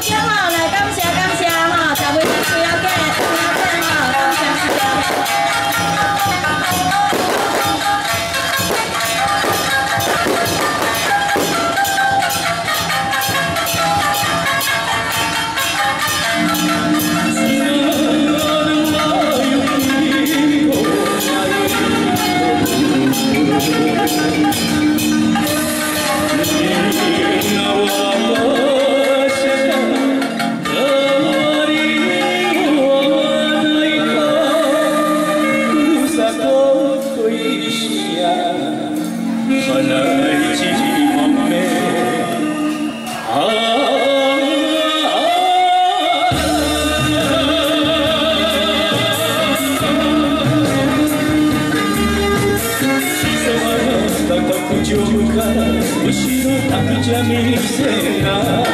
Kia 来感谢よかむしろたくじゃ見せな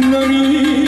Anna